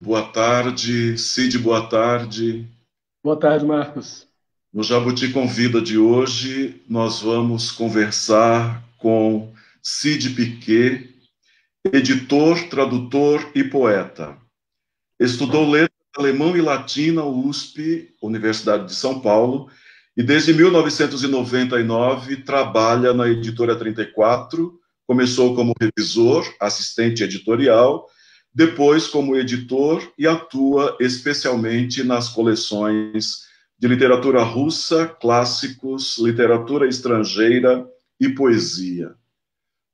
boa tarde. Cid, boa tarde. Boa tarde, Marcos. No Jabuti Convida de hoje, nós vamos conversar com Cid Piquet, editor, tradutor e poeta. Estudou letras alemão e latim na USP, Universidade de São Paulo, e desde 1999 trabalha na Editora 34. Começou como revisor, assistente editorial, depois como editor e atua especialmente nas coleções de literatura russa, clássicos, literatura estrangeira e poesia.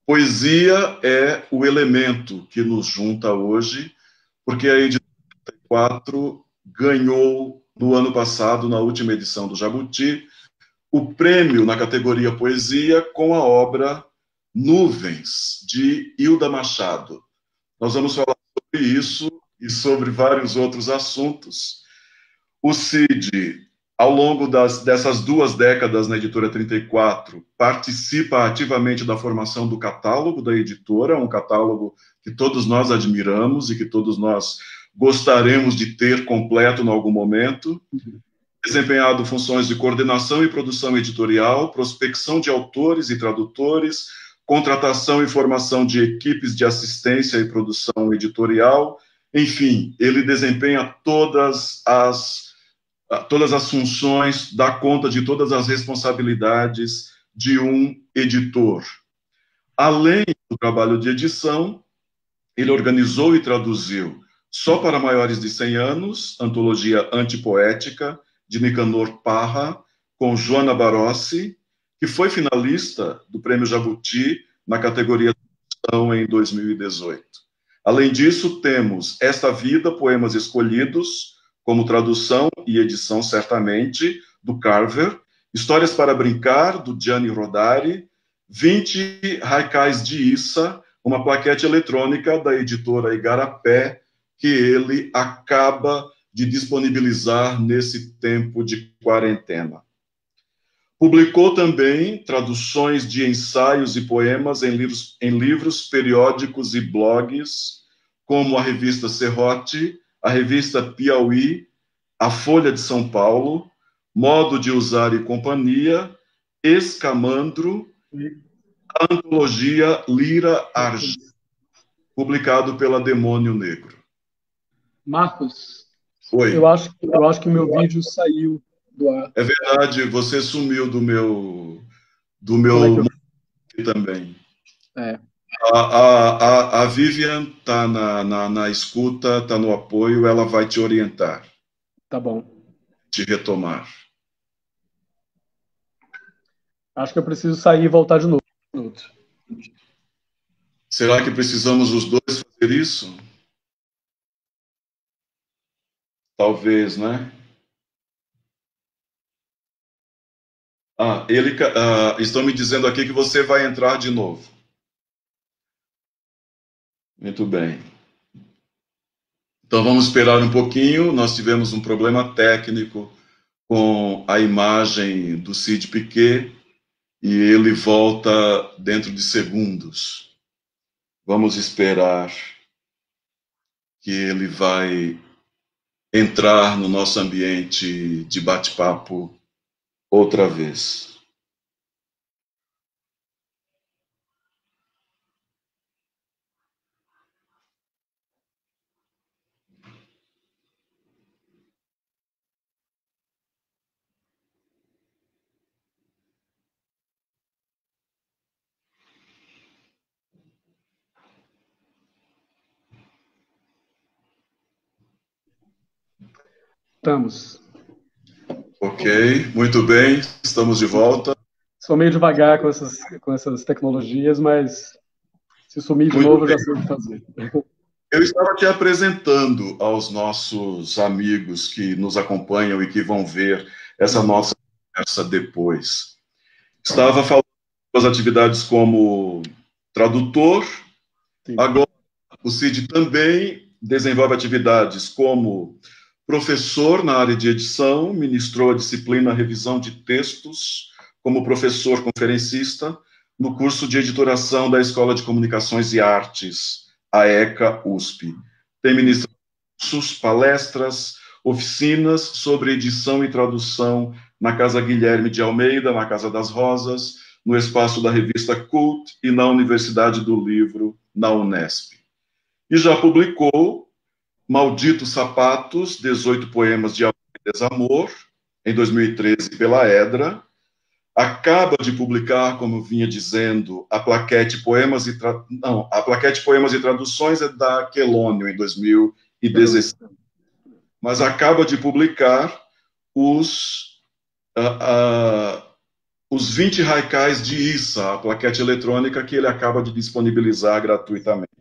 Poesia é o elemento que nos junta hoje, porque a editora 34 ganhou no ano passado, na última edição do Jabuti, o prêmio na categoria Poesia com a obra Nuvens, de Hilda Machado. Nós vamos falar isso e sobre vários outros assuntos. O CID, ao longo das, dessas duas décadas na editora 34, participa ativamente da formação do catálogo da editora, um catálogo que todos nós admiramos e que todos nós gostaríamos de ter completo em algum momento. Desempenhado funções de coordenação e produção editorial, prospecção de autores e tradutores, contratação e formação de equipes de assistência e produção editorial. Enfim, ele desempenha todas as todas as funções, dá conta de todas as responsabilidades de um editor. Além do trabalho de edição, ele organizou e traduziu só para maiores de 100 anos, antologia antipoética, de Nicanor Parra, com Joana Barossi, que foi finalista do Prêmio Jabuti na categoria em 2018. Além disso, temos Esta Vida, Poemas Escolhidos, como tradução e edição, certamente, do Carver, Histórias para Brincar, do Gianni Rodari, 20 Raikais de Issa, uma plaquete eletrônica da editora Igarapé, que ele acaba de disponibilizar nesse tempo de quarentena. Publicou também traduções de ensaios e poemas em livros, em livros periódicos e blogs, como a revista Serrote, a revista Piauí, a Folha de São Paulo, Modo de Usar e Companhia, Escamandro, a antologia Lira Argent, publicado pela Demônio Negro. Marcos, Oi. Eu acho, eu acho que o meu vídeo saiu do ar. É verdade, você sumiu do meu do meu é também. É. A, a, a, a Vivian está na, na, na escuta, está no apoio, ela vai te orientar. Tá bom. Te retomar. Acho que eu preciso sair e voltar de novo. Será que precisamos os dois fazer isso? Talvez, né? Ah, ele, ah, estão me dizendo aqui que você vai entrar de novo. Muito bem. Então vamos esperar um pouquinho. Nós tivemos um problema técnico com a imagem do Cid Piquet e ele volta dentro de segundos. Vamos esperar que ele vai entrar no nosso ambiente de bate-papo outra vez. Estamos. Ok, muito bem, estamos de volta. Sou meio devagar com essas, com essas tecnologias, mas se sumir de muito novo, bem. eu já sei o que fazer. Eu estava te apresentando aos nossos amigos que nos acompanham e que vão ver essa nossa conversa depois. Estava falando das atividades como tradutor, Sim. agora o CID também desenvolve atividades como Professor na área de edição, ministrou a disciplina Revisão de Textos como professor conferencista no curso de editoração da Escola de Comunicações e Artes, a ECA USP. Tem ministrado cursos, palestras, oficinas sobre edição e tradução na Casa Guilherme de Almeida, na Casa das Rosas, no espaço da revista Cult e na Universidade do Livro, na Unesp. E já publicou Malditos Sapatos, 18 poemas de amor e desamor, em 2013 pela Edra. Acaba de publicar, como eu vinha dizendo, a plaquete Poemas e Tra... não, a plaquete Poemas e Traduções é da Quelônio em 2016. Mas acaba de publicar os uh, uh, os 20 raicais de Issa, a plaquete eletrônica que ele acaba de disponibilizar gratuitamente.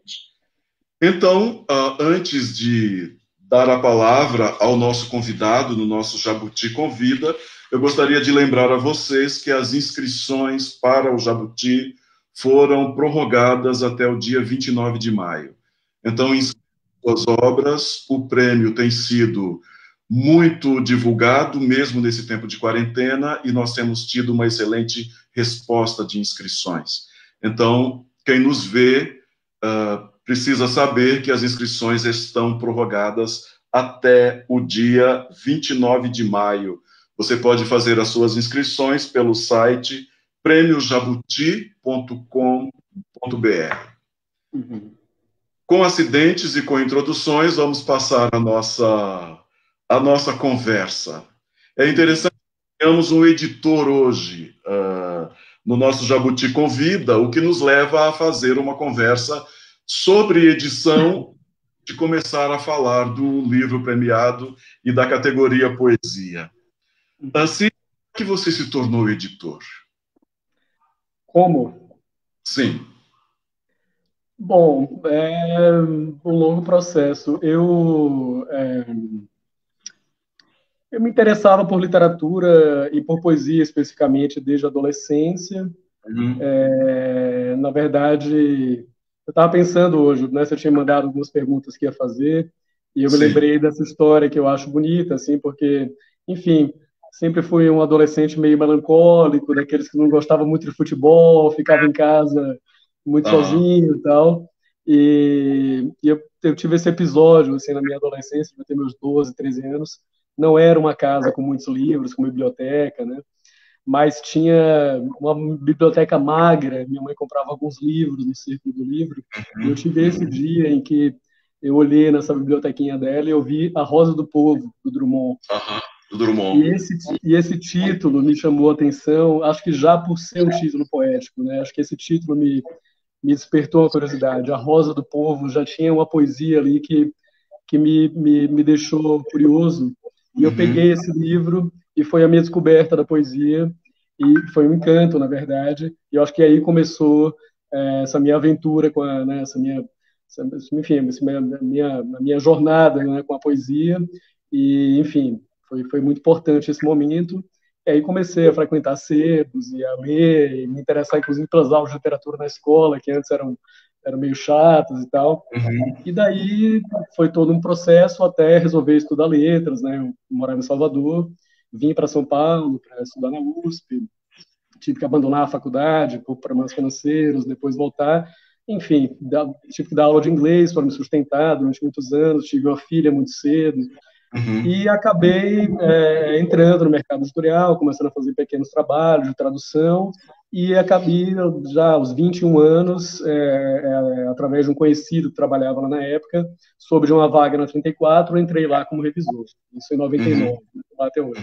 Então, uh, antes de dar a palavra ao nosso convidado no nosso Jabuti Convida, eu gostaria de lembrar a vocês que as inscrições para o Jabuti foram prorrogadas até o dia 29 de maio. Então, em suas obras, o prêmio tem sido muito divulgado, mesmo nesse tempo de quarentena, e nós temos tido uma excelente resposta de inscrições. Então, quem nos vê uh, precisa saber que as inscrições estão prorrogadas até o dia 29 de maio. Você pode fazer as suas inscrições pelo site prêmiojabuti.com.br. Uhum. Com acidentes e com introduções, vamos passar a nossa a nossa conversa. É interessante que tenhamos um editor hoje uh, no nosso Jabuti Convida, o que nos leva a fazer uma conversa sobre edição, de começar a falar do livro premiado e da categoria poesia. Assim que você se tornou editor? Como? Sim. Bom, é um longo processo. Eu é, eu me interessava por literatura e por poesia especificamente desde a adolescência. Uhum. É, na verdade, eu estava pensando hoje, né? Você tinha mandado algumas perguntas que ia fazer e eu Sim. me lembrei dessa história que eu acho bonita, assim, porque, enfim, sempre fui um adolescente meio melancólico, daqueles que não gostava muito de futebol, ficava em casa muito uhum. sozinho e tal. E, e eu, eu, tive esse episódio, assim, na minha adolescência, eu tenho meus 12, 13 anos, não era uma casa com muitos livros, com biblioteca, né? Mas tinha uma biblioteca magra. Minha mãe comprava alguns livros no Círculo do Livro. Eu tive esse dia em que eu olhei nessa bibliotequinha dela e eu vi A Rosa do Povo, do Drummond. Uhum, do Drummond. E esse, e esse título me chamou a atenção, acho que já por ser um título poético, né? Acho que esse título me, me despertou a curiosidade. A Rosa do Povo já tinha uma poesia ali que, que me, me, me deixou curioso e eu uhum. peguei esse livro e foi a minha descoberta da poesia e foi um encanto, na verdade. E eu acho que aí começou é, essa minha aventura com a, né, essa minha, essa, enfim, essa minha, minha, minha jornada né, com a poesia. E, enfim, foi, foi muito importante esse momento. E aí comecei a frequentar sebos e a ler, e me interessar, inclusive, pelas aulas de literatura na escola, que antes eram eram meio chatos e tal. Uhum. E daí foi todo um processo até resolver estudar letras, né? Eu morava em Salvador, vim para São Paulo para estudar na USP, tive que abandonar a faculdade por problemas financeiros, depois voltar. Enfim, tive que dar aula de inglês para me sustentar durante muitos anos, tive uma filha muito cedo. Uhum. E acabei é, entrando no mercado editorial, começando a fazer pequenos trabalhos de tradução, e acabei já aos 21 anos, é, é, através de um conhecido que trabalhava lá na época, sobre uma vaga na 34, entrei lá como revisor. Isso em 99, uhum. lá até hoje.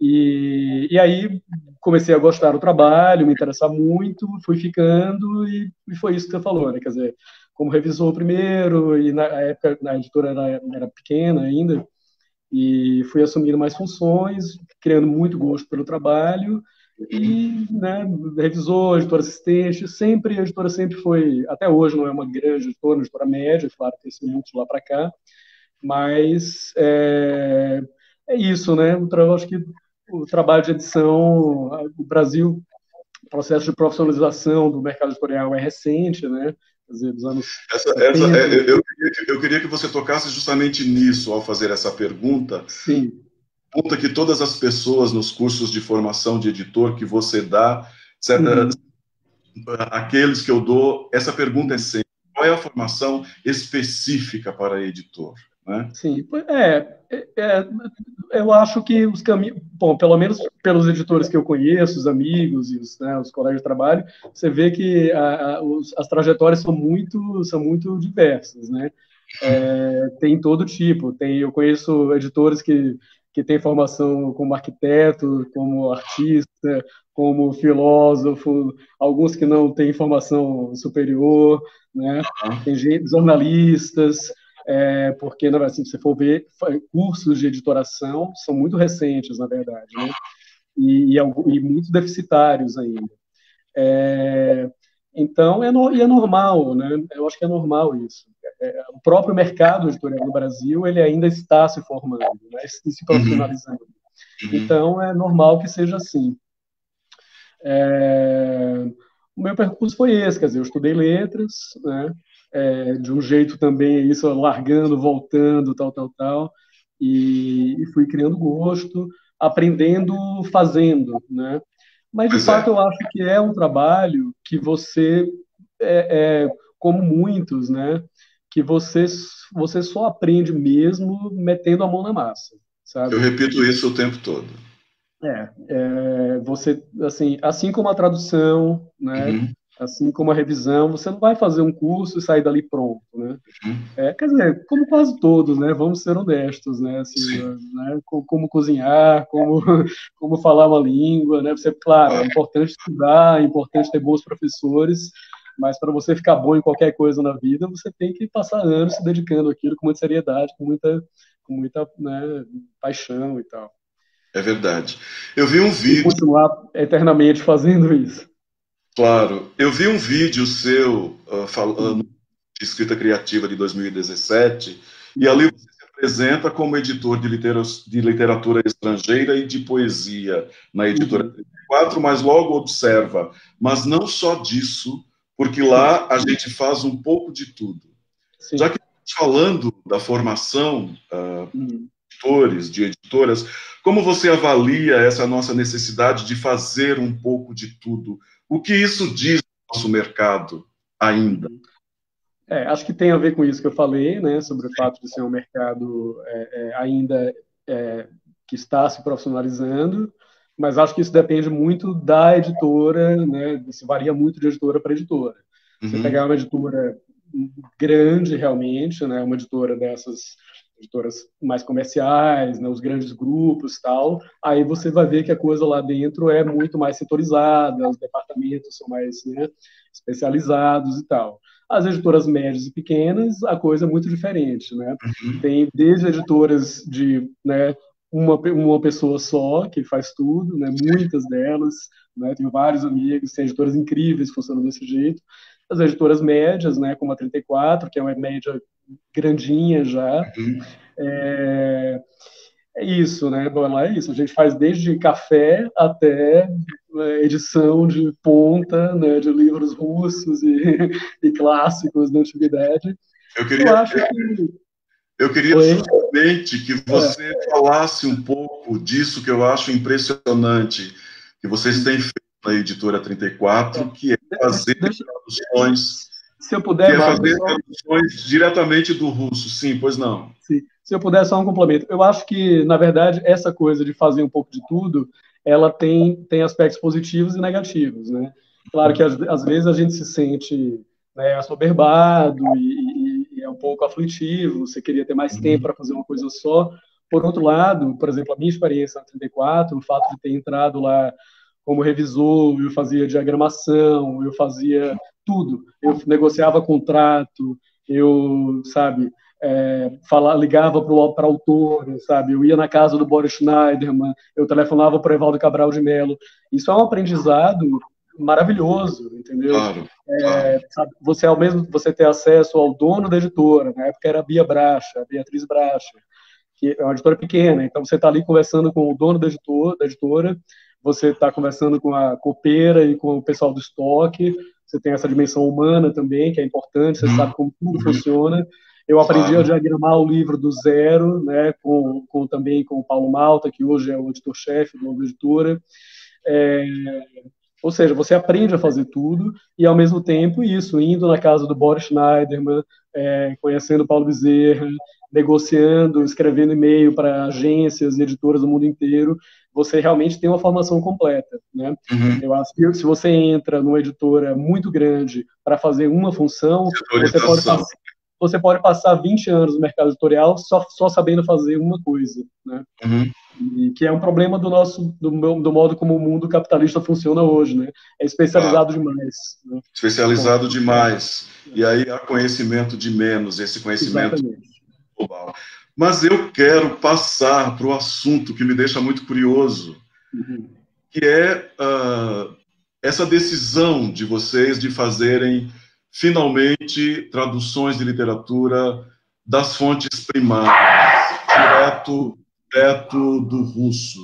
E, e aí comecei a gostar do trabalho, me interessar muito, fui ficando e, e foi isso que você falou, né? Quer dizer, como revisor primeiro, e na época a editora era, era pequena ainda, e fui assumindo mais funções, criando muito gosto pelo trabalho, e né, revisor, editor assistente, sempre, a editora sempre foi, até hoje não é uma grande editora, uma editora média, claro, muito lá para cá, mas é, é, isso, né, eu acho que o trabalho de edição, o Brasil, o processo de profissionalização do mercado editorial é recente, né, dizer, dos anos... Essa, essa, é, eu, eu, queria que você tocasse justamente nisso ao fazer essa pergunta, Sim pergunta que todas as pessoas nos cursos de formação de editor que você dá, uhum. aqueles que eu dou, essa pergunta é sempre: qual é a formação específica para editor? Né? Sim, é, é, é, eu acho que os caminhos, bom, pelo menos pelos editores que eu conheço, os amigos e os, né, os colegas de trabalho, você vê que a, a, os, as trajetórias são muito, são muito diversas, né? É, tem todo tipo, tem, eu conheço editores que, que têm formação como arquiteto, como artista, como filósofo, alguns que não têm formação superior, né? Tem gente, jornalistas, é, porque, na verdade, se você for ver, cursos de editoração são muito recentes, na verdade, né? e, e, e muito deficitários ainda. É, então, é, no, e é normal, né? Eu acho que é normal isso. É, o próprio mercado editorial no Brasil, ele ainda está se formando, né? se uhum. profissionalizando. Uhum. Então, é normal que seja assim. É, o meu percurso foi esse, quer dizer, eu estudei letras, né? é, de um jeito também, isso largando, voltando, tal, tal, tal, e, e fui criando gosto, aprendendo, fazendo, né? Mas, de pois fato, é. eu acho que é um trabalho que você, é, é, como muitos, né? Que você, você só aprende mesmo metendo a mão na massa, sabe? Eu repito isso o tempo todo. É, é você, assim, assim como a tradução, né? Uhum assim como a revisão, você não vai fazer um curso e sair dali pronto, né? Uhum. É, quer dizer, como quase todos, né? Vamos ser honestos, né? Assim, né? Como, como, cozinhar, como, como falar uma língua, né? Você, claro, é importante estudar, é importante ter bons professores, mas para você ficar bom em qualquer coisa na vida, você tem que passar anos se dedicando àquilo com muita seriedade, com muita, com muita né, paixão e tal. É verdade. Eu vi um vídeo. E continuar eternamente fazendo isso. Claro. Eu vi um vídeo seu uh, falando de escrita criativa de 2017, e ali você se apresenta como editor de, de literatura estrangeira e de poesia na editora 34, uhum. mas logo observa, mas não só disso, porque lá a gente faz um pouco de tudo. Sim. Já que falando da formação uh, uhum. de editores, de editoras, como você avalia essa nossa necessidade de fazer um pouco de tudo? O que isso diz do nosso mercado ainda? É, acho que tem a ver com isso que eu falei, né, sobre o fato de ser um mercado é, é, ainda é, que está se profissionalizando, mas acho que isso depende muito da editora, né, isso varia muito de editora para editora. Uhum. Você pegar uma editora grande realmente, né, uma editora dessas editoras mais comerciais, né, os grandes grupos tal, aí você vai ver que a coisa lá dentro é muito mais setorizada, os departamentos são mais né, especializados e tal. As editoras médias e pequenas, a coisa é muito diferente, né? Uhum. Tem desde editoras de né, uma, uma pessoa só que faz tudo, né? Muitas delas, né? Tenho vários amigos, tem editoras incríveis que funcionam desse jeito. As editoras médias, né? Como a 34, que é uma média grandinha já. Uhum. É, é, isso, né? Bom, é isso. A gente faz desde café até né, edição de ponta, né, de livros russos e, e clássicos da antiguidade. Eu queria, eu acho que... eu queria justamente que você é. falasse um pouco disso que eu acho impressionante, que vocês têm feito na editora 34, que é fazer Deixa... traduções se eu puder. Quer fazer traduções diretamente do russo, sim, pois não. Sim. Se eu puder, só um complemento. Eu acho que, na verdade, essa coisa de fazer um pouco de tudo, ela tem, tem aspectos positivos e negativos, né? Claro que às, às vezes a gente se sente né, assoberbado e, e, é um pouco aflitivo, você queria ter mais uhum. tempo para fazer uma coisa só. Por outro lado, por exemplo, a minha experiência na 34, o fato de ter entrado lá como revisor, eu fazia diagramação, eu fazia tudo. Eu negociava contrato, eu, sabe, é, falar, ligava para autor, sabe, eu ia na casa do Boris Schneiderman, eu telefonava para o Evaldo Cabral de Mello. Isso é um aprendizado maravilhoso, entendeu? Claro, é, Sabe, você ao mesmo você ter acesso ao dono da editora, na época era a Bia Bracha, a Beatriz Bracha, que é uma editora pequena, então você está ali conversando com o dono da, editor, da editora, você está conversando com a copeira e com o pessoal do estoque, você tem essa dimensão humana também, que é importante, você sabe como tudo funciona. Eu aprendi a diagramar o livro do zero, né, com, com também com o Paulo Malta, que hoje é o editor-chefe do Editora. É, Ou seja, você aprende a fazer tudo e, ao mesmo tempo, isso, indo na casa do Boris Schneiderman, é, conhecendo Paulo Bezerra, negociando, escrevendo e-mail para agências e editoras do mundo inteiro, você realmente tem uma formação completa. Né? Uhum. Eu acho que se você entra numa editora muito grande para fazer uma função, você pode, passar, você pode passar 20 anos no mercado editorial só, só sabendo fazer uma coisa. Né? Uhum. E que é um problema do nosso do, do, modo como o mundo capitalista funciona hoje, né? É especializado ah, demais. Né? Especializado demais. E aí há conhecimento de menos, esse conhecimento Exatamente. global. Mas eu quero passar para o assunto que me deixa muito curioso, uhum. que é uh, essa decisão de vocês de fazerem finalmente traduções de literatura das fontes primárias, direto direto do russo.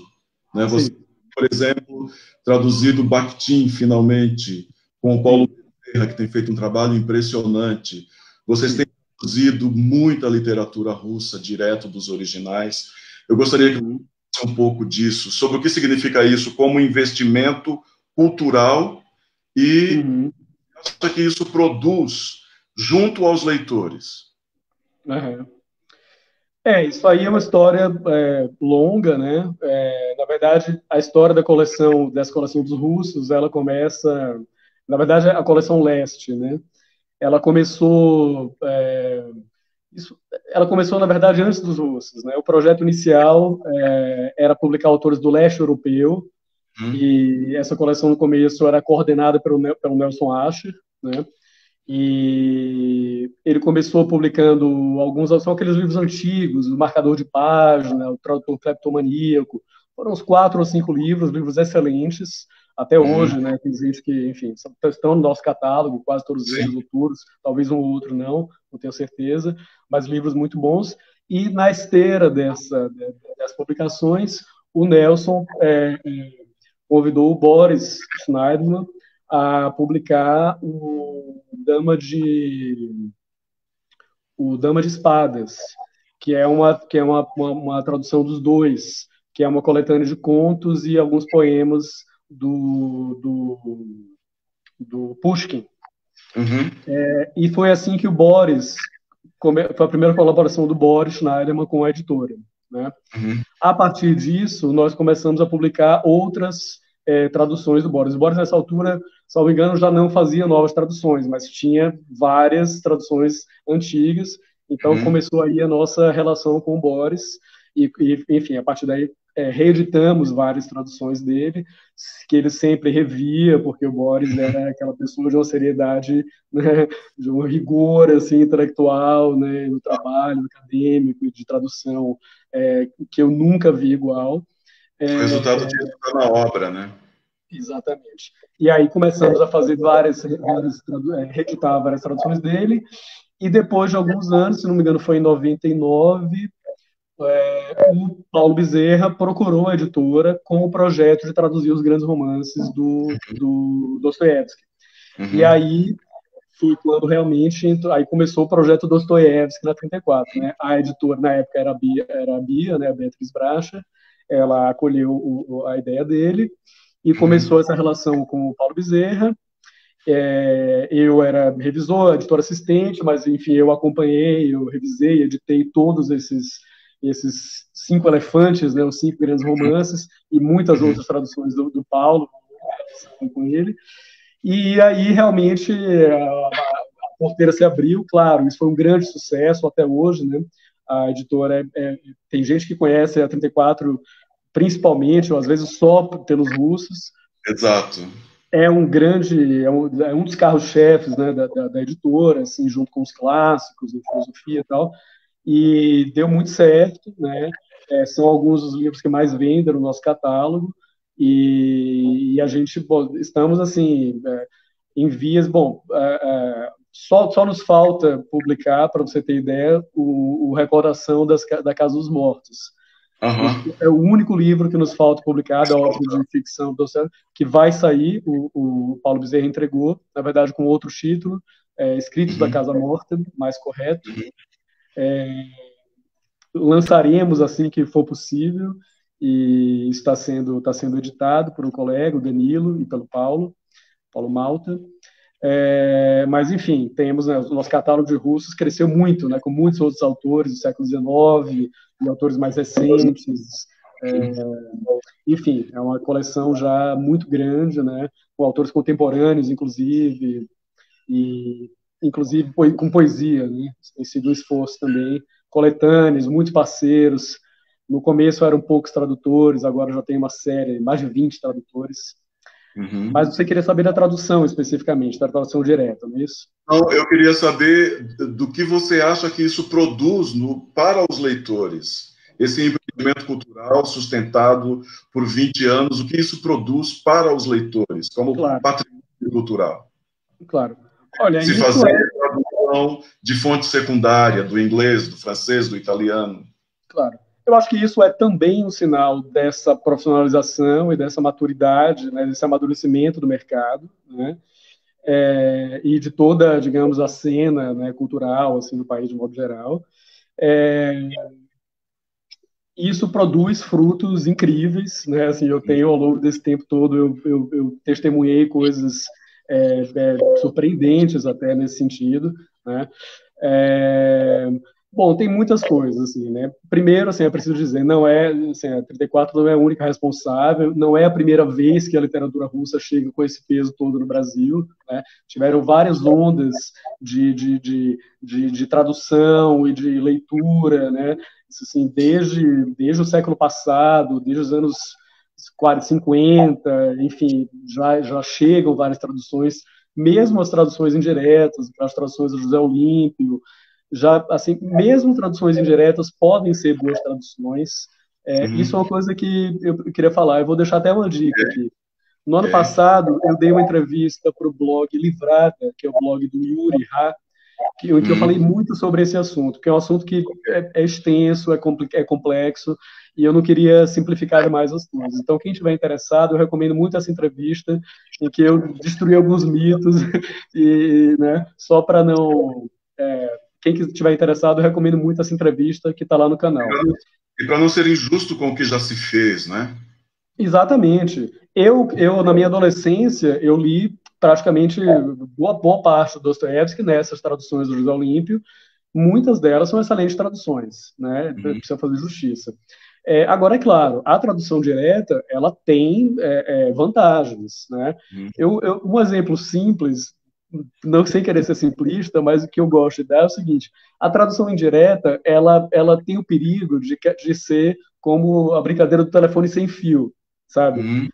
Né? Você, por exemplo, traduzido Bakhtin, finalmente, com o Paulo Bezerra, que tem feito um trabalho impressionante. Vocês têm traduzido muita literatura russa direto dos originais. Eu gostaria que você um pouco disso, sobre o que significa isso como investimento cultural e uhum. que isso produz junto aos leitores. Uhum. É, isso aí é uma história é, longa, né? É, na verdade, a história da coleção, dessa coleção dos russos, ela começa, na verdade, a coleção leste, né? Ela começou, é, isso, ela começou, na verdade, antes dos russos, né? O projeto inicial é, era publicar autores do leste europeu, hum. e essa coleção no começo era coordenada pelo, pelo Nelson Asher, né? E ele começou publicando alguns, são aqueles livros antigos, o Marcador de Página, o Tradutor Cleptomaníaco, foram uns quatro ou cinco livros, livros excelentes, até uhum. hoje, né, tem gente que, enfim, estão no nosso catálogo, quase todos eles autores, talvez um ou outro não, não tenho certeza, mas livros muito bons, e na esteira dessa, dessas publicações, o Nelson é, é, convidou o Boris Schneiderman a publicar o Dama de o Dama de Espadas, que é uma que é uma, uma, uma tradução dos dois, que é uma coletânea de contos e alguns poemas do, do, do Pushkin. Uhum. É, e foi assim que o Boris foi a primeira colaboração do Boris Schneiderman com a editora. Né? Uhum. A partir disso, nós começamos a publicar outras é, traduções do Boris. O Boris, nessa altura, salvo engano, já não fazia novas traduções, mas tinha várias traduções antigas. Então, uhum. começou aí a nossa relação com o Boris. E, e enfim, a partir daí, é, reeditamos várias traduções dele, que ele sempre revia, porque o Boris era aquela pessoa de uma seriedade, né, de um rigor assim, intelectual, né, no trabalho acadêmico, de tradução, é, que eu nunca vi igual. É, o resultado disso está na obra, né? Exatamente. E aí começamos a fazer várias, várias é, reeditar várias traduções dele, e depois de alguns anos, se não me engano foi em 99, é, o Paulo Bezerra procurou a editora com o projeto de traduzir os grandes romances do, do Dostoiévski. Uhum. E aí foi quando realmente aí começou o projeto Dostoiévski na 34, né? A editora na época era a Bia, era a Bia, né, a Beatriz Bracha, ela acolheu o, a ideia dele e começou essa relação com o Paulo Bezerra. É, eu era revisor, editor assistente, mas enfim, eu acompanhei, eu revisei, editei todos esses esses cinco elefantes, né, os cinco grandes romances e muitas outras traduções do, do Paulo com ele. E aí realmente a, a porteira se abriu, claro, isso foi um grande sucesso até hoje, né? A editora é, é, tem gente que conhece a 34 principalmente, ou às vezes só pelos russos. Exato. É um grande, é um, é um dos carros-chefes né, da, da, da, editora, assim, junto com os clássicos, de filosofia e tal, e deu muito certo, né? É, são alguns dos livros que mais vendem no nosso catálogo, e, e a gente, bom, estamos, assim, é, em vias, bom, é, é só, só nos falta publicar, para você ter ideia, o, o Recordação das, da Casa dos Mortos, Uhum. É o único livro que nos falta publicado, a obra de ficção do que vai sair, o, o, Paulo Bezerra entregou, na verdade com outro título, é, Escritos uhum. da Casa Morta, mais correto. Uhum. É, lançaremos assim que for possível, e está sendo está sendo editado por um colega, o Danilo, e pelo Paulo, Paulo Malta. É, mas enfim, temos né, o nosso catálogo de russos cresceu muito, né, com muitos outros autores do século XIX e autores mais recentes. É, enfim, é uma coleção já muito grande, né, com autores contemporâneos, inclusive, e inclusive com poesia, né, tem sido um esforço também, coletâneos, muitos parceiros. No começo eram poucos tradutores, agora já tem uma série, mais de 20 tradutores. Uhum. Mas você queria saber da tradução especificamente, da tradução direta, não é isso? Não, eu queria saber do que você acha que isso produz no, para os leitores. Esse empreendimento cultural sustentado por 20 anos, o que isso produz para os leitores, como claro. patrimônio cultural? Claro. Olha, Se fazer é... tradução de fonte secundária, do inglês, do francês, do italiano. Claro. Eu acho que isso é também um sinal dessa profissionalização e dessa maturidade, né, desse amadurecimento do mercado, né, é, e de toda, digamos, a cena né, cultural assim no país de modo geral. É, isso produz frutos incríveis, né? Assim, eu tenho ao longo desse tempo todo eu, eu, eu testemunhei coisas é, é, surpreendentes até nesse sentido, né? É, bom, tem muitas coisas, assim, né? Primeiro, assim, é preciso dizer, não é, assim, a 34 não é a única responsável, não é a primeira vez que a literatura russa chega com esse peso todo no Brasil, né? Tiveram várias ondas de, de, de, de, de tradução e de leitura, né? Isso, assim, desde, desde o século passado, desde os anos 40, 50, enfim, já, já chegam várias traduções, mesmo as traduções indiretas, as traduções do José Olímpio, já, assim, mesmo traduções indiretas podem ser boas traduções. É, uhum. Isso é uma coisa que eu queria falar, eu vou deixar até uma dica aqui. No ano é. passado, eu dei uma entrevista para o blog Livrada, que é o blog do Yuri Ha, que, que eu uhum. falei muito sobre esse assunto, que é um assunto que é, é extenso, é, é complexo, e eu não queria simplificar demais as coisas. Então, quem estiver interessado, eu recomendo muito essa entrevista, em que eu destruí alguns mitos, e, né, só para não. É, quem estiver interessado, eu recomendo muito essa entrevista que está lá no canal. E para não ser injusto com o que já se fez, né? Exatamente. Eu, eu, na minha adolescência, eu li praticamente boa, boa parte do Dostoiévski nessas traduções do José Olímpio. Muitas delas são excelentes traduções, né? Uhum. Precisa fazer justiça. É, agora, é claro, a tradução direta, ela tem é, é, vantagens, né? Uhum. Eu, eu, um exemplo simples, não sem querer ser simplista, mas o que eu gosto de dar é o seguinte, a tradução indireta, ela, ela tem o perigo de, de ser como a brincadeira do telefone sem fio, sabe? Uhum.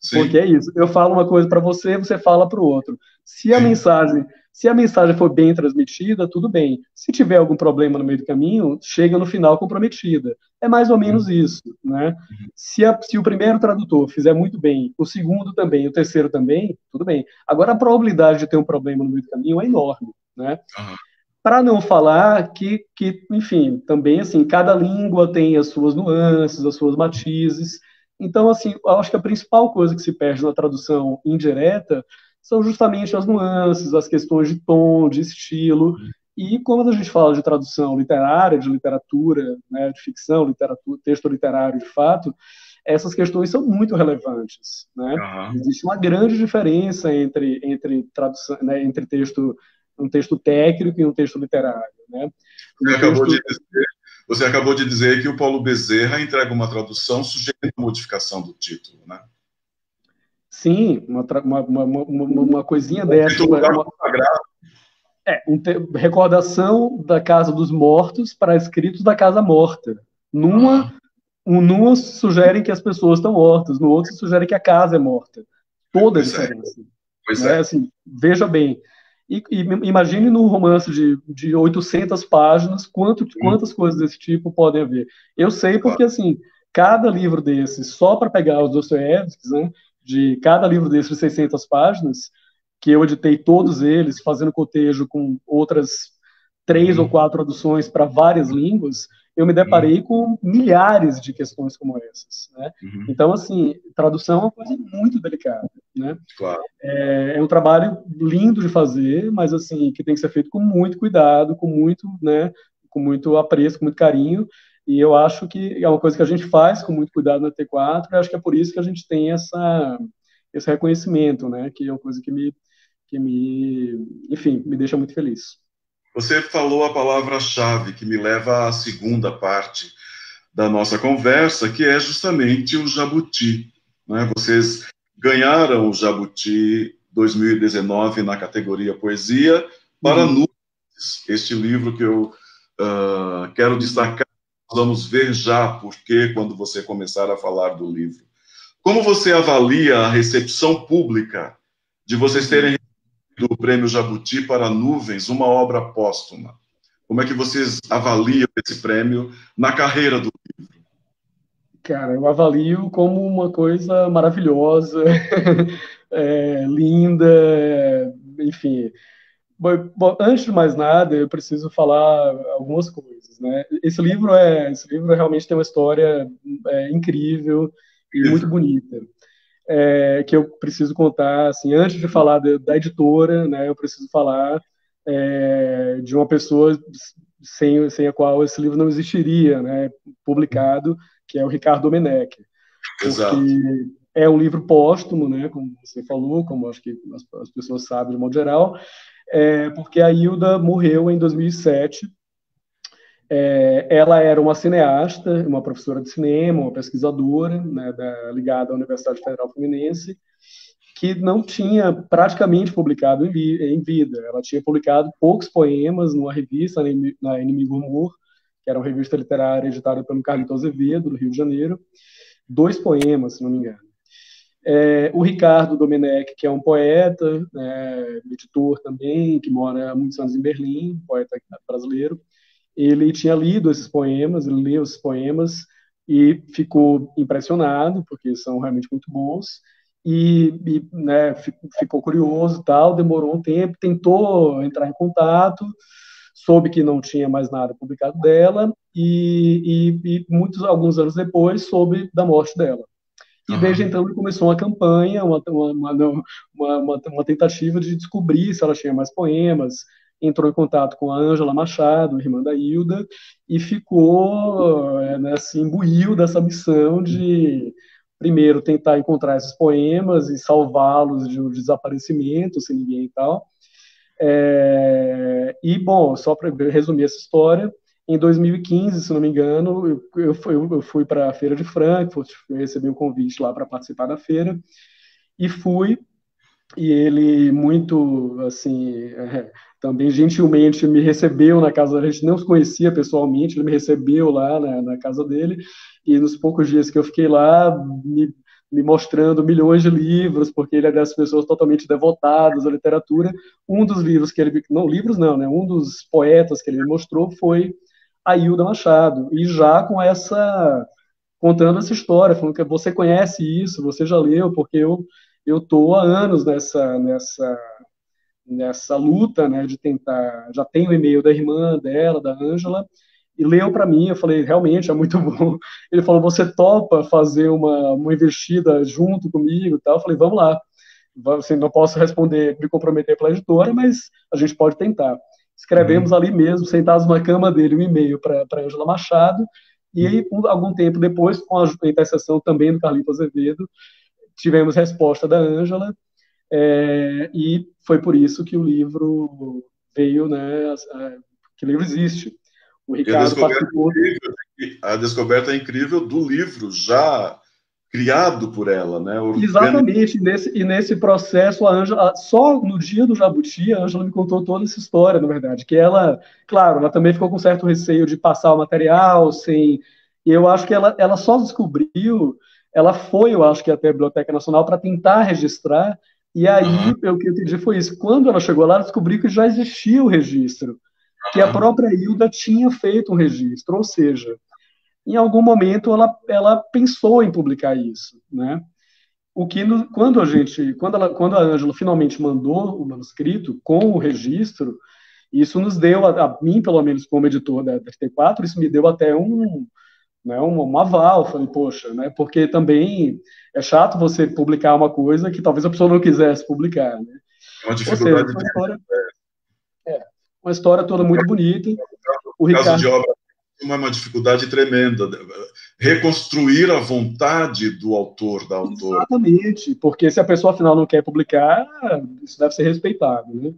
Sim. Porque é isso. Eu falo uma coisa para você, você fala para o outro. Se a Sim. mensagem, se a mensagem for bem transmitida, tudo bem. Se tiver algum problema no meio do caminho, chega no final comprometida. É mais ou menos uhum. isso, né? Uhum. Se, a, se o primeiro tradutor fizer muito bem, o segundo também, o terceiro também, tudo bem. Agora a probabilidade de ter um problema no meio do caminho é enorme, né? Uhum. Para não falar que, que, enfim, também assim, cada língua tem as suas nuances, as suas matizes. Então, assim, eu acho que a principal coisa que se perde na tradução indireta são justamente as nuances, as questões de tom, de estilo. E quando a gente fala de tradução literária, de literatura, né, de ficção, literatura, texto literário de fato, essas questões são muito relevantes. Né? Uhum. Existe uma grande diferença entre, entre tradução, né, entre texto, um texto técnico e um texto literário. Né? Você, acabou de dizer, você acabou de dizer que o Paulo Bezerra entrega uma tradução sugerindo a modificação do título, né? Sim, uma, uma, uma, uma coisinha dessa. Uma, é, um te, recordação da Casa dos Mortos para escritos da Casa Morta. Numa, um, numa sugerem que as pessoas estão mortas, no outro sugere que a casa é morta. Toda a é. diferença. Pois né? é. Assim, veja bem, e, e, imagine num romance de, de 800 páginas quanto, quantas coisas desse tipo podem haver. Eu sei porque, assim, cada livro desses, só para pegar os Dostoiévskis, né, de cada livro desses de 600 páginas, que eu editei todos eles, fazendo cotejo com outras três ou quatro traduções para várias línguas, eu me deparei uhum. com milhares de questões como essas. Né? Uhum. Então, assim, tradução é uma coisa muito delicada. Né? Claro. É, é, um trabalho lindo de fazer, mas assim que tem que ser feito com muito cuidado, com muito, né, com muito apreço, com muito carinho. E eu acho que é uma coisa que a gente faz com muito cuidado na T4, e acho que é por isso que a gente tem essa, esse reconhecimento, né? Que é uma coisa que me, que me, enfim, me deixa muito feliz. Você falou a palavra-chave que me leva à segunda parte da nossa conversa, que é justamente o Jabuti. Né? Vocês ganharam o Jabuti 2019 na categoria Poesia para uhum. Nuvens, este livro que eu uh, quero destacar. Vamos ver já por que quando você começar a falar do livro. Como você avalia a recepção pública de vocês terem do Prêmio Jabuti para Nuvens, uma obra póstuma. Como é que vocês avaliam esse prêmio na carreira do livro? Cara, eu avalio como uma coisa maravilhosa, é, linda, enfim. Bom, antes de mais nada, eu preciso falar algumas coisas, né? Esse livro é, esse livro realmente tem uma história é, incrível e muito bonita é, que eu preciso contar, assim, antes de falar da, da editora, né, eu preciso falar é, de uma pessoa sem, sem a qual esse livro não existiria, né, publicado, que é o Ricardo Domenech. Exato. é um livro póstumo, né, como você falou, como acho que as, as pessoas sabem de modo geral, é, porque a Hilda morreu em 2007 é, ela era uma cineasta, uma professora de cinema, uma pesquisadora, né, da, ligada à Universidade Federal Fluminense, que não tinha praticamente publicado em, em, vida. Ela tinha publicado poucos poemas numa revista, na Inimigo Humor, que era uma revista literária editada pelo Carlito Azevedo, do Rio de Janeiro. Dois poemas, se não me engano. É, o Ricardo Domenech, que é um poeta, né, editor também, que mora há muitos anos em Berlim, poeta brasileiro, ele tinha lido esses poemas, ele leu esses poemas e ficou impressionado, porque são realmente muito bons, e, e né, ficou curioso tal, demorou um tempo, tentou entrar em contato, soube que não tinha mais nada publicado dela, e, e, e muitos, alguns anos depois, soube da morte dela. E desde então ele começou uma campanha, uma, uma, uma, uma, tentativa de descobrir se ela tinha mais poemas, entrou em contato com a Ângela Machado, irmã da Hilda, e ficou, é, né, assim, imbuiu dessa missão de, primeiro, tentar encontrar esses poemas e salvá-los de um desaparecimento, sem ninguém e tal. É, e, bom, só para resumir essa história, em 2015, se não me engano, eu, eu fui, fui para a Feira de Frankfurt, recebi um convite lá para participar da feira, e fui, e ele muito, assim, é, também gentilmente me recebeu na casa, a gente não se conhecia pessoalmente, ele me recebeu lá na, na casa dele, e nos poucos dias que eu fiquei lá, me, me, mostrando milhões de livros, porque ele é dessas pessoas totalmente devotadas à literatura. Um dos livros que ele, não, livros não, né, um dos poetas que ele me mostrou foi a Hilda Machado, e já com essa, contando essa história, falando que você conhece isso, você já leu, porque eu eu tô há anos nessa, nessa nessa luta, né, de tentar, já tem o e-mail da irmã dela, da Ângela, e leu para mim, eu falei, realmente é muito bom. Ele falou, você topa fazer uma, uma investida junto comigo e tal? Eu falei, vamos lá. Assim, não posso responder, me comprometer pela editora, mas a gente pode tentar. Escrevemos uhum. ali mesmo, sentados na cama dele, um e-mail para Ângela Machado, e aí, algum tempo depois, com a intercessão também do Carlito Azevedo, tivemos resposta da Ângela, é, e foi por isso que o livro veio, né, que o livro existe. O Ricardo a descoberta, participou... a descoberta é incrível do livro já criado por ela, né? O Exatamente, e nesse, e nesse processo a Ângela, só no dia do Jabuti, a Ângela me contou toda essa história, na verdade, que ela, claro, ela também ficou com certo receio de passar o material sem, e eu acho que ela, ela só descobriu, ela foi, eu acho que até a Biblioteca Nacional para tentar registrar e aí, o que eu entendi foi isso. Quando ela chegou lá, ela descobriu que já existia o registro, que a própria Hilda tinha feito um registro, ou seja, em algum momento ela, ela pensou em publicar isso, né? O que no, quando a gente, quando, ela, quando a Ângela finalmente mandou o manuscrito com o registro, isso nos deu a, a mim, pelo menos como editor da, da 4 isso me deu até um, né, um, um aval, falei, poxa, né, porque também é chato você publicar uma coisa que talvez a pessoa não quisesse publicar, né? Uma dificuldade seja, uma história, é, uma história toda muito bonita. O Ricardo, caso de obra uma, uma dificuldade tremenda. Reconstruir a vontade do autor, da autora. Exatamente, porque se a pessoa afinal não quer publicar, isso deve ser respeitado. Né?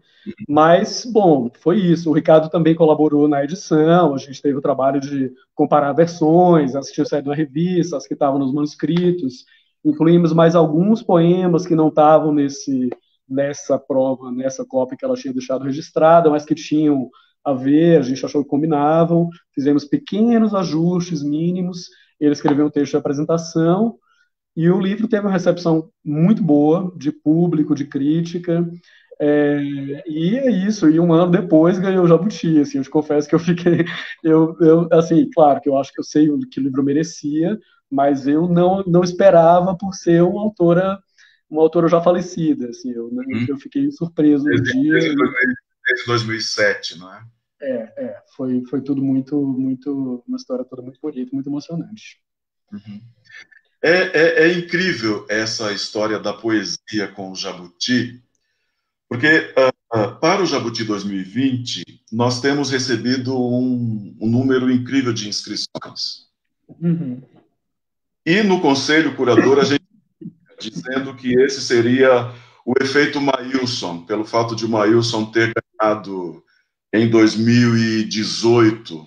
Mas, bom, foi isso. O Ricardo também colaborou na edição, a gente teve o trabalho de comparar versões, as que tinham saído na revista, as que estavam nos manuscritos. Incluímos mais alguns poemas que não estavam nesse, nessa prova, nessa cópia que ela tinha deixado registrada, mas que tinham a ver, a gente achou que combinavam, fizemos pequenos ajustes mínimos, ele escreveu um texto de apresentação, e o livro teve uma recepção muito boa, de público, de crítica, é, e é isso, e um ano depois ganhou o Jabuti, assim, eu te confesso que eu fiquei, eu, eu, assim, claro que eu acho que eu sei o que o livro merecia, mas eu não, não esperava por ser uma autora, uma autora já falecida, assim, eu, hum. eu fiquei surpreso no dia desde 2007, não é? É, é, foi, foi tudo muito, muito, uma história toda muito bonita, muito emocionante. Uhum. É, é, é, incrível essa história da poesia com o Jabuti, porque uh, para o Jabuti 2020 nós temos recebido um, um número incrível de inscrições. Uhum. E no conselho curador a gente dizendo que esse seria o efeito Mailson, pelo fato de o Mailson ter ganhado em 2018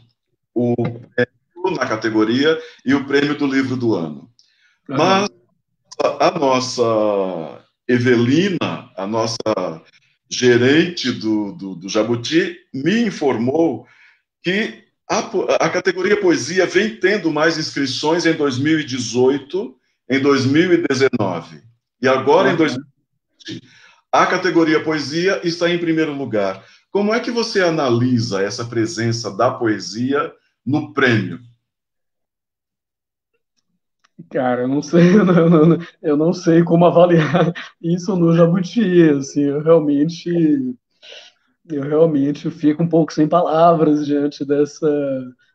o prêmio na categoria e o prêmio do livro do ano. Mas a, nossa Evelina, a nossa gerente do, do, do Jabuti, me informou que a, a, categoria poesia vem tendo mais inscrições em 2018, em 2019 e agora em 2020 a categoria poesia está em primeiro lugar. Como é que você analisa essa presença da poesia no prêmio? Cara, eu não sei, eu não, eu não sei como avaliar isso no Jabuti, assim, eu realmente, eu realmente fico um pouco sem palavras diante dessa,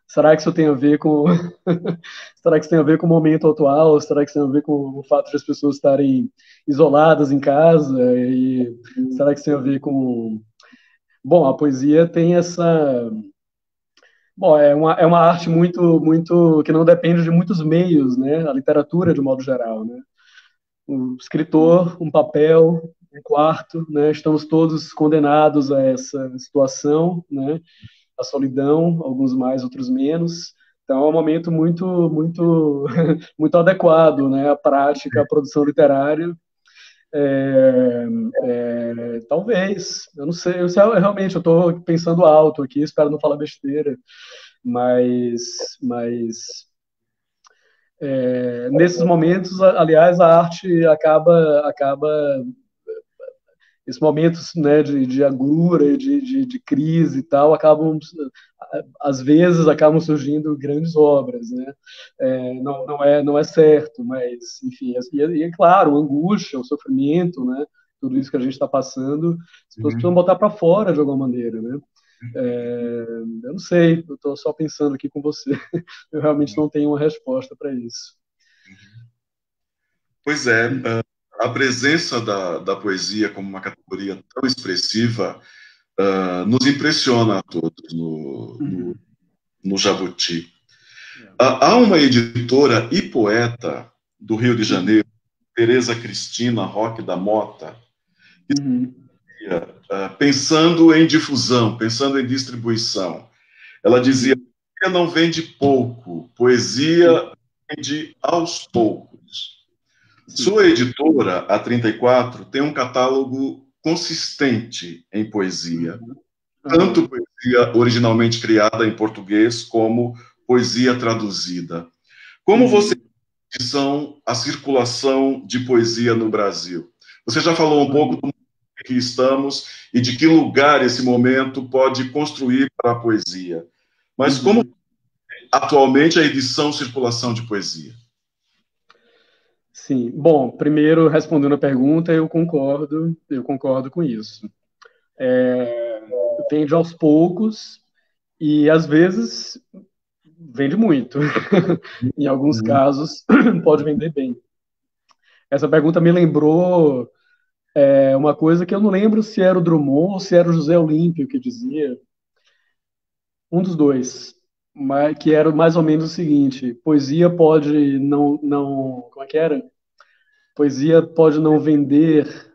Será que isso tem a ver com. Será que isso tem a ver com o momento atual? Será que isso tem a ver com o fato de as pessoas estarem isoladas em casa? E será que isso tem a ver com. Bom, a poesia tem essa. Bom, é uma, é uma arte muito, muito. que não depende de muitos meios, né? A literatura, de modo geral, né? Um escritor, um papel, um quarto, né? Estamos todos condenados a essa situação, né? a solidão, alguns mais, outros menos. Então é um momento muito, muito, muito adequado, né, à prática, à produção literária. É, é, talvez, eu não sei, eu, realmente eu estou pensando alto aqui, espero não falar besteira, mas, mas é, nesses momentos, aliás, a arte acaba, acaba esses momentos né, de, de agrura, de, de, de, crise e tal, acabam, às vezes, acabam surgindo grandes obras, né? É, não, não, é, não é certo, mas, enfim, e, e é claro, a angústia, o sofrimento, né? Tudo isso que a gente está passando, as pessoas uhum. precisam botar para fora de alguma maneira, né? É, eu não sei, eu estou só pensando aqui com você. Eu realmente não tenho uma resposta para isso. Pois é, uh, a presença da, da poesia como uma categoria tão expressiva uh, nos impressiona a todos no, no, no Jabuti. Uh, há uma editora e poeta do Rio de Janeiro, Tereza Cristina Roque da Mota, que, uhum. uh, pensando em difusão, pensando em distribuição. Ela dizia: poesia não vende pouco, poesia vende aos poucos. Sua editora, a 34, tem um catálogo consistente em poesia, tanto poesia originalmente criada em português como poesia traduzida. Como uhum. você são a circulação de poesia no Brasil? Você já falou um pouco do que estamos e de que lugar esse momento pode construir para a poesia. Mas uhum. como atualmente a edição circulação de poesia? Sim. Bom, primeiro, respondendo a pergunta, eu concordo, eu concordo com isso. É, vende aos poucos e, às vezes, vende muito. em alguns uhum. casos, pode vender bem. Essa pergunta me lembrou é, uma coisa que eu não lembro se era o Drummond ou se era o José Olímpio que dizia. Um dos dois. Que era mais ou menos o seguinte: poesia pode não, não, como é que era? Poesia pode não vender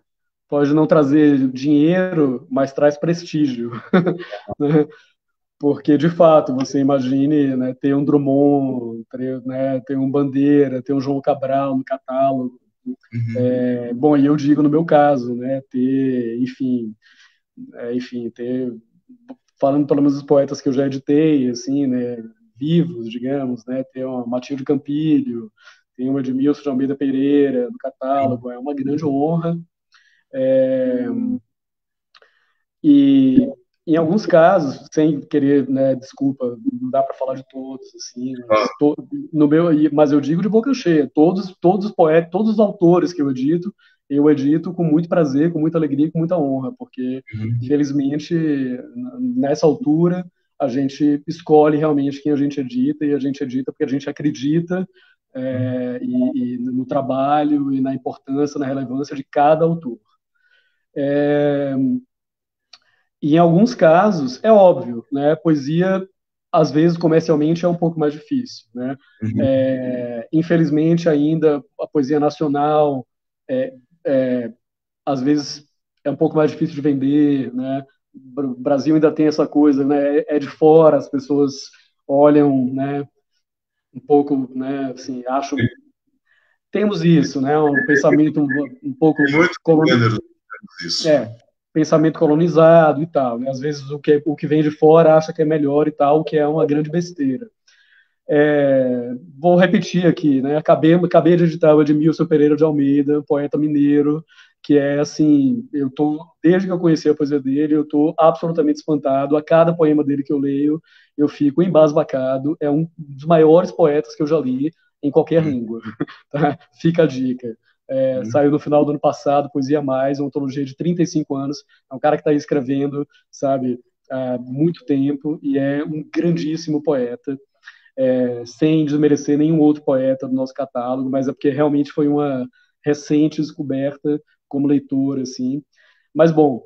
pode não trazer dinheiro, mas traz prestígio. né? Porque, de fato, você imagine né, ter um Drummond, ter, né, ter um Bandeira, ter um João Cabral no catálogo. Uhum. É, bom, e eu digo no meu caso, né, ter, enfim, é, enfim, ter, falando pelo menos dos poetas que eu já editei, assim, né, vivos, digamos, né, ter uma Matilde Campilho, tem uma Edmilson de Almeida Pereira no catálogo, é uma grande honra, é, e em alguns casos, sem querer, né, desculpa, não dá para falar de todos, assim, mas, to, no meu, mas eu digo de boca cheia, todos, todos os poetas, todos os autores que eu edito, eu edito com muito prazer, com muita alegria, com muita honra, porque, uhum. infelizmente, nessa altura, a gente escolhe realmente quem a gente edita, e a gente edita porque a gente acredita é, e, e no trabalho e na importância, na relevância de cada autor. É, e em alguns casos, é óbvio, né? Poesia, às vezes, comercialmente é um pouco mais difícil, né? Uhum. É, infelizmente, ainda, a poesia nacional, é, é, às vezes, é um pouco mais difícil de vender, né? O Brasil ainda tem essa coisa, né? É de fora, as pessoas olham, né? Um pouco, né? Assim, acham... Temos isso, né? Um pensamento um, um pouco... Muito isso. É, pensamento colonizado e tal. Né? Às vezes o que, o que vem de fora acha que é melhor e tal, o que é uma grande besteira. É, vou repetir aqui, né? Acabei, acabei de editar o Edmilson Pereira de Almeida, poeta mineiro, que é assim, eu tô desde que eu conheci a poesia dele, eu tô absolutamente espantado. A cada poema dele que eu leio, eu fico embasbacado. É um dos maiores poetas que eu já li em qualquer língua. Tá? Fica a dica. É, uhum. Saiu no final do ano passado, Poesia Mais, uma antologia de 35 anos. É um cara que está escrevendo, sabe, há muito tempo e é um grandíssimo poeta. É, sem desmerecer nenhum outro poeta do nosso catálogo, mas é porque realmente foi uma recente descoberta como leitor, assim. Mas, bom,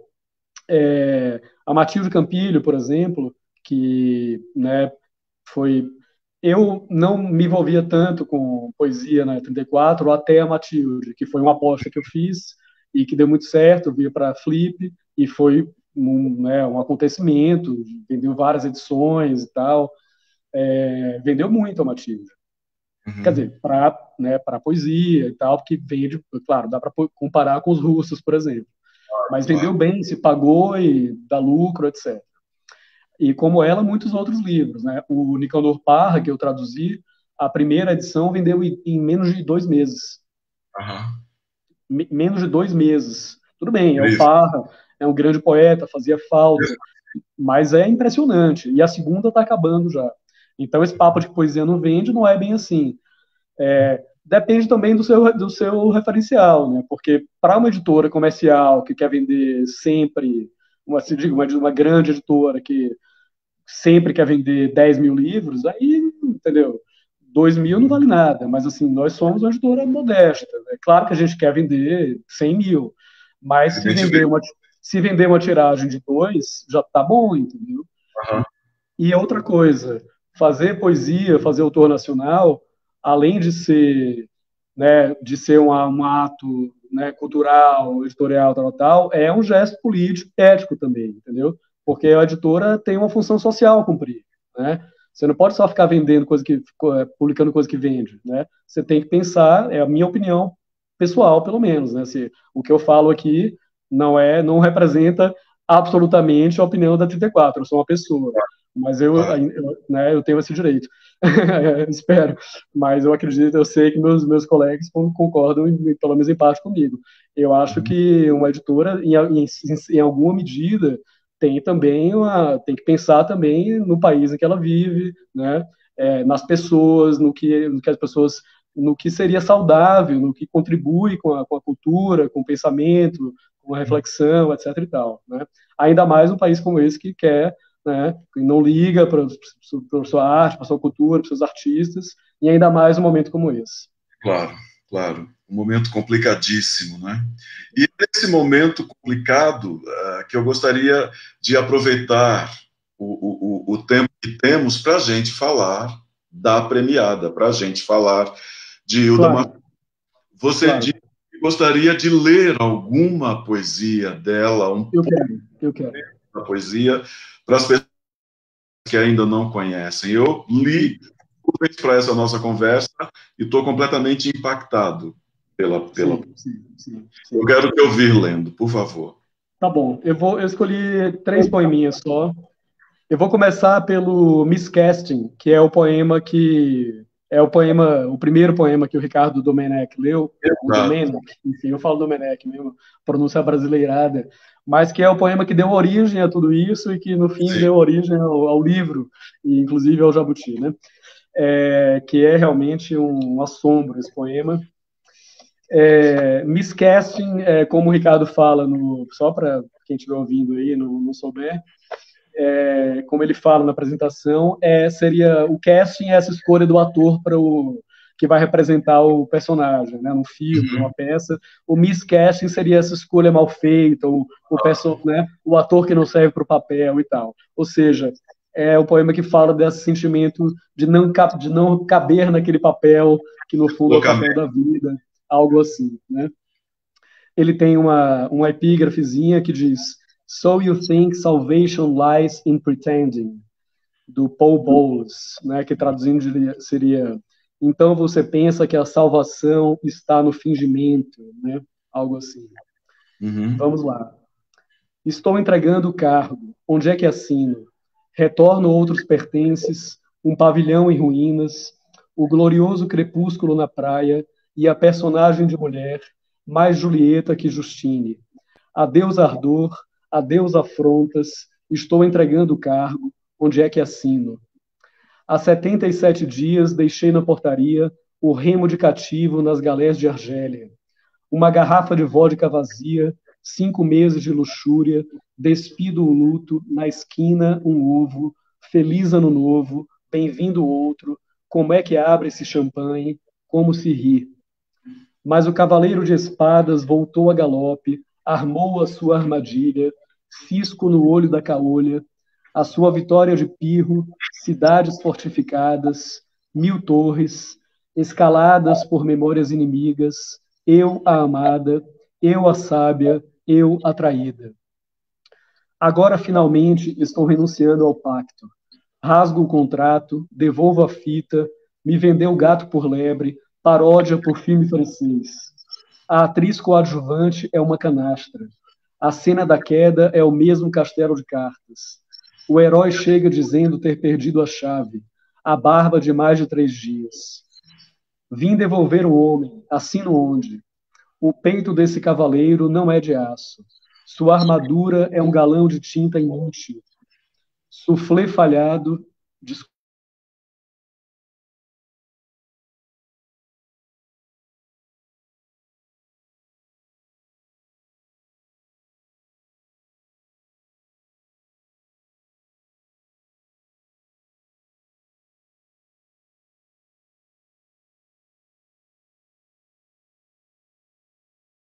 é, a Matilde Campilho, por exemplo, que né, foi eu não me envolvia tanto com poesia na 34 até a Matilde, que foi uma aposta que eu fiz e que deu muito certo, eu para Flip e foi um, né, um acontecimento, vendeu várias edições e tal, é, vendeu muito a Matilde. Uhum. Quer dizer, para né, poesia e tal, porque vende, claro, dá para comparar com os russos, por exemplo. Mas vendeu bem, se pagou e dá lucro, etc e como ela, muitos outros livros. Né? O Nicanor Parra, que eu traduzi, a primeira edição vendeu em menos de dois meses. Uhum. Menos de dois meses. Tudo bem, é o Parra, é um grande poeta, fazia falta, mas é impressionante. E a segunda está acabando já. Então, esse papo de poesia não vende não é bem assim. É, depende também do seu, do seu referencial, né? porque para uma editora comercial que quer vender sempre, uma, se uma, uma grande editora que sempre quer vender 10 mil livros, aí, entendeu? 2 mil não vale nada, mas assim, nós somos uma editora modesta. É claro que a gente quer vender 100 mil, mas se vender, uma, se vender uma tiragem de dois, já tá bom, entendeu? Uhum. E outra coisa, fazer poesia, fazer autor nacional, além de ser, né, de ser um, ato né, cultural, editorial, tal, tal, é um gesto político, ético também, entendeu? porque a editora tem uma função social a cumprir, né? Você não pode só ficar vendendo coisa que é, publicando coisa que vende, né? Você tem que pensar, é a minha opinião pessoal, pelo menos, né? Se, o que eu falo aqui não é, não representa absolutamente a opinião da 34. Eu sou uma pessoa, mas eu, eu, né, eu tenho esse direito. Espero. Mas eu acredito, eu sei que meus, meus colegas concordam, pelo menos em parte comigo. Eu acho uhum. que uma editora, em, em, em alguma medida, tem também uma, tem que pensar também no país em que ela vive, né? É, nas pessoas, no que, no que as pessoas, no que seria saudável, no que contribui com a, com a cultura, com o pensamento, com a reflexão, etc. e tal, né? Ainda mais um país como esse que quer, né? Que não liga para a sua arte, para sua cultura, para seus artistas, e ainda mais um momento como esse. Claro, claro um momento complicadíssimo, né? E nesse momento complicado uh, que eu gostaria de aproveitar o, o, o tempo que temos para a gente falar da premiada, para a gente falar de Hilda claro. Você claro. disse que gostaria de ler alguma poesia dela, um eu quero, eu quero. Da poesia, para as pessoas que ainda não conhecem. Eu li para essa nossa conversa e estou completamente impactado pela. pela... Sim, sim, sim. Eu quero te ouvir lendo, por favor. Tá bom, eu, vou, eu escolhi três poeminhas só. Eu vou começar pelo Miscasting, que é o poema que é o poema, o primeiro poema que o Ricardo Domenech leu, Domenech, enfim, eu falo Domenech mesmo, pronúncia brasileirada, mas que é o poema que deu origem a tudo isso e que no fim deu origem ao, ao, livro e inclusive ao Jabuti, né? É, que é realmente um, um assombro esse poema. É, miscasting, é, como o Ricardo fala, no, só para quem estiver ouvindo aí, não, não souber, é, como ele fala na apresentação, é, seria o casting é essa escolha do ator para o que vai representar o personagem, né, num filme, numa peça. O miscasting seria essa escolha mal feita, o, o, person, né, o ator que não serve para o papel e tal. Ou seja, é o poema que fala desse sentimento de não, de não caber naquele papel que no fundo é o papel da vida algo assim, né? Ele tem uma, uma epígrafezinha que diz So you think salvation lies in pretending, do Paul Bowles, né, que traduzindo seria então você pensa que a salvação está no fingimento, né? Algo assim. Uhum. Vamos lá. Estou entregando o cargo. Onde é que assino? Retorno outros pertences, um pavilhão em ruínas, o glorioso crepúsculo na praia, e a personagem de mulher, mais Julieta que Justine. Adeus ardor, adeus afrontas, estou entregando o cargo, onde é que assino? Há 77 dias deixei na portaria o remo de cativo nas galés de Argélia. Uma garrafa de vodka vazia, cinco meses de luxúria, despido o luto, na esquina um ovo, feliz ano novo, bem-vindo outro, como é que abre esse champanhe, como se ri. Mas o cavaleiro de espadas voltou a galope, armou a sua armadilha, cisco no olho da caolha, a sua vitória de pirro, cidades fortificadas, mil torres, escaladas por memórias inimigas, eu a amada, eu a sábia, eu a traída. Agora, finalmente, estou renunciando ao pacto. Rasgo o contrato, devolvo a fita, me vendeu gato por lebre, paródia por filme francês. A atriz coadjuvante é uma canastra. A cena da queda é o mesmo castelo de cartas. O herói chega dizendo ter perdido a chave, a barba de mais de três dias. Vim devolver o homem, assino onde? O peito desse cavaleiro não é de aço. Sua armadura é um galão de tinta inútil. Suflê falhado,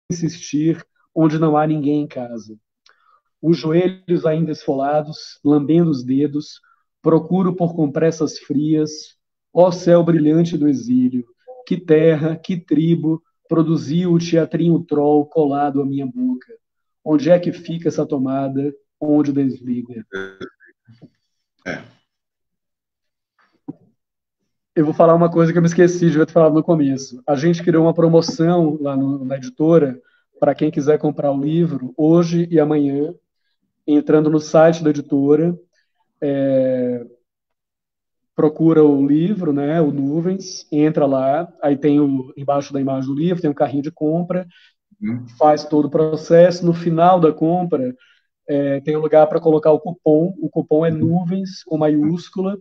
insistir onde não há ninguém em casa. Os joelhos ainda esfolados, lambendo os dedos, procuro por compressas frias, ó céu brilhante do exílio, que terra, que tribo produziu o teatrinho troll colado à minha boca. Onde é que fica essa tomada? Onde desliga? É. Eu vou falar uma coisa que eu me esqueci de ter falado no começo. A gente criou uma promoção lá no, na editora para quem quiser comprar o livro hoje e amanhã, entrando no site da editora, é, procura o livro, né, o Nuvens, entra lá, aí tem o, embaixo da imagem do livro, tem um carrinho de compra, uhum. faz todo o processo, no final da compra é, tem um lugar para colocar o cupom, o cupom é Nuvens, com maiúscula,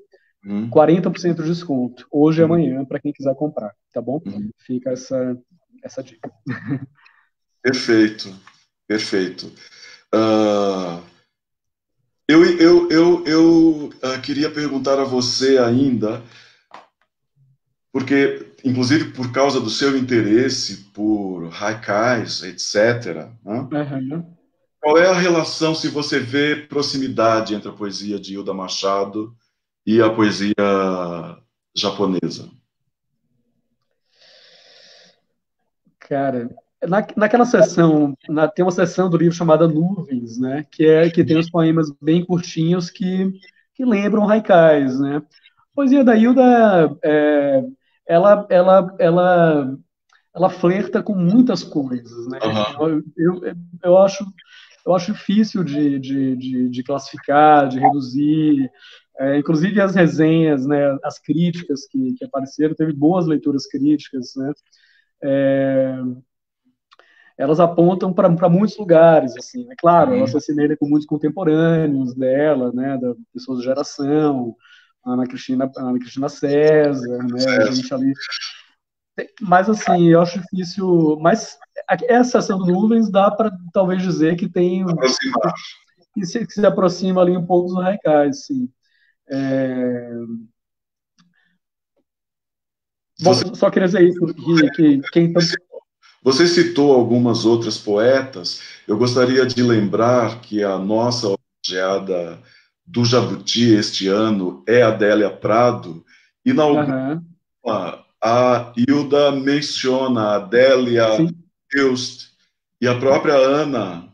Uhum. 40% de desconto, hoje e uhum. amanhã, para quem quiser comprar, tá bom? Uhum. Fica essa, essa dica. Perfeito, perfeito. Uh, eu eu, eu, eu uh, queria perguntar a você ainda, porque, inclusive por causa do seu interesse por haikais, etc., né? uhum. qual é a relação, se você vê proximidade entre a poesia de Hilda Machado e a poesia japonesa? Cara, na, naquela sessão, na, tem uma sessão do livro chamada Nuvens, né? Que é que tem os poemas bem curtinhos que, que lembram haikais, né? A poesia da Hilda, é, ela, ela, ela, ela flerta com muitas coisas, né? Uhum. Eu, eu, eu, acho, eu acho difícil de, de, de, de classificar, de reduzir. É, inclusive as resenhas, né, as críticas que, que apareceram, teve boas leituras críticas, né? É, elas apontam para muitos lugares, assim, né? Claro, ela se assemelha com muitos contemporâneos dela, né, da pessoas de geração, Ana Cristina, Ana Cristina César, né, a gente ali... Mas, assim, eu acho difícil... Mas essa ação do Nuvens dá para, talvez, dizer que tem... Que se, que se aproxima ali um pouco dos Raikais, sim. É... Bom, só queria dizer isso, que, que quem... Você citou algumas outras poetas. Eu gostaria de lembrar que a nossa homenageada do Jabuti este ano é Adélia Prado, e na uhum. a Hilda menciona a Adélia Hilst e a própria Ana.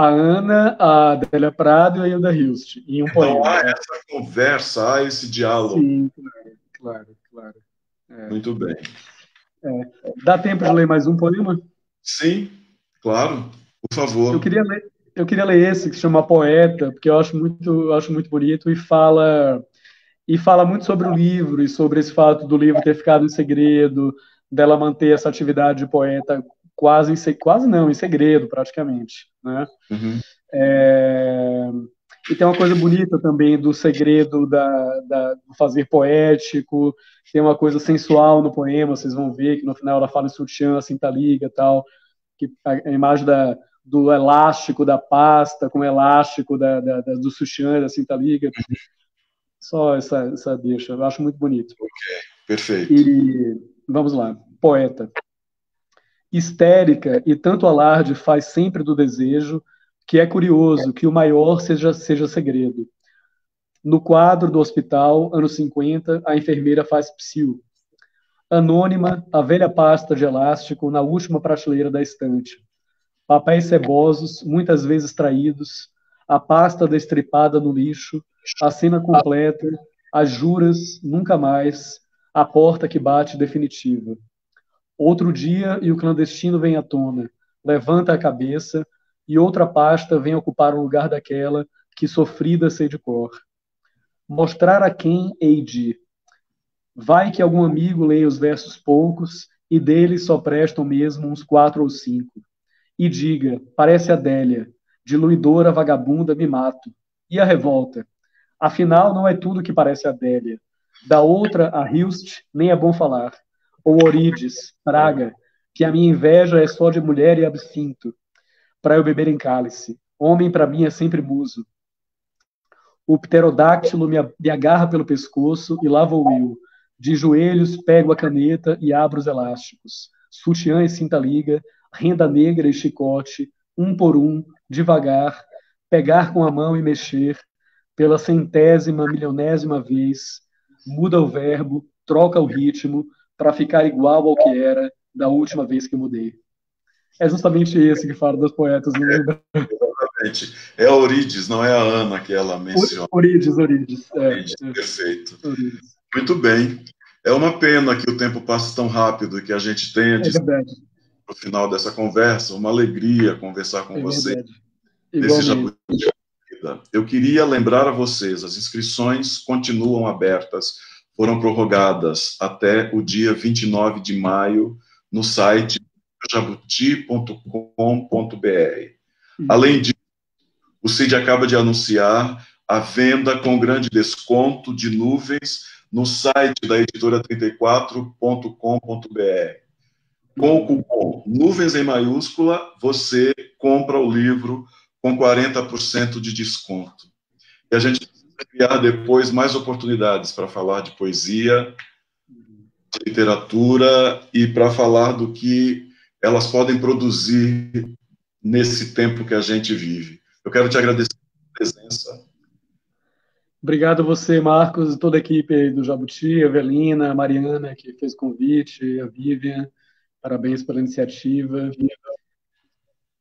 A Ana, a Adélia Prado e a Hilda Hilst, em um então, poema. há essa conversa, há esse diálogo. Sim, claro, claro. É. Muito bem. É. Dá tempo de ler mais um poema? Sim, claro, por favor. Eu queria ler, eu queria ler esse que se chama Poeta, porque eu acho muito, eu acho muito bonito e fala e fala muito sobre o livro e sobre esse fato do livro ter ficado em segredo, dela manter essa atividade de poeta quase em, quase não, em segredo praticamente, né? Uhum. É, e tem uma coisa bonita também do segredo da, da, do fazer poético, tem uma coisa sensual no poema, vocês vão ver que no final ela fala em sutiã, assim, tá liga tal, que a, a imagem da, do elástico da pasta com o elástico da, da, da do sutiã, assim, tá liga. Só essa, essa deixa, eu acho muito bonito. Ok, perfeito. E vamos lá, poeta. Histérica e tanto alarde faz sempre do desejo, que é curioso que o maior seja, seja segredo. No quadro do hospital, anos 50, a enfermeira faz psil. Anônima, a velha pasta de elástico na última prateleira da estante. Papéis cebosos, muitas vezes traídos, a pasta destripada no lixo, a cena completa, as juras, nunca mais, a porta que bate definitiva. Outro dia e o clandestino vem à tona, levanta a cabeça, e outra pasta vem ocupar o lugar daquela que sofrida sei de cor. Mostrar a quem hei de. Vai que algum amigo leia os versos poucos e deles só prestam mesmo uns quatro ou cinco. E diga, parece Adélia, diluidora vagabunda me mato. E a revolta? Afinal, não é tudo que parece Adélia. Da outra, a Hilst, nem é bom falar. Ou Orides, Praga, que a minha inveja é só de mulher e absinto para eu beber em cálice. Homem para mim é sempre muso. O pterodáctilo me, agarra pelo pescoço e lá vou eu. De joelhos pego a caneta e abro os elásticos. Sutiã e cinta-liga, renda negra e chicote, um por um, devagar, pegar com a mão e mexer, pela centésima, milionésima vez, muda o verbo, troca o ritmo, para ficar igual ao que era da última vez que mudei é justamente esse que fala dos poetas. É, exatamente. É a Orides, não é a Ana que ela menciona. Orides, Orides. É, Orides é. Perfeito. Orides. Muito bem. É uma pena que o tempo passe tão rápido que a gente tenha de é no final dessa conversa. Uma alegria conversar com é você. Eu queria lembrar a vocês, as inscrições continuam abertas, foram prorrogadas até o dia 29 de maio no site jabuti.com.br. Além disso, o CID acaba de anunciar a venda com grande desconto de nuvens no site da editora34.com.br. Com o cupom Nuvens em maiúscula, você compra o livro com 40% de desconto. E a gente criar depois mais oportunidades para falar de poesia, de literatura e para falar do que elas podem produzir nesse tempo que a gente vive. Eu quero te agradecer pela presença. Obrigado a você, Marcos, toda a equipe do Jabuti, a Evelina, a Mariana, que fez o convite, a Vivian. Parabéns pela iniciativa. E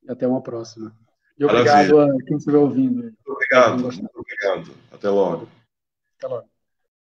até uma próxima. E obrigado Maravilha. a quem estiver ouvindo. Obrigado. Obrigado. Até logo. Até logo.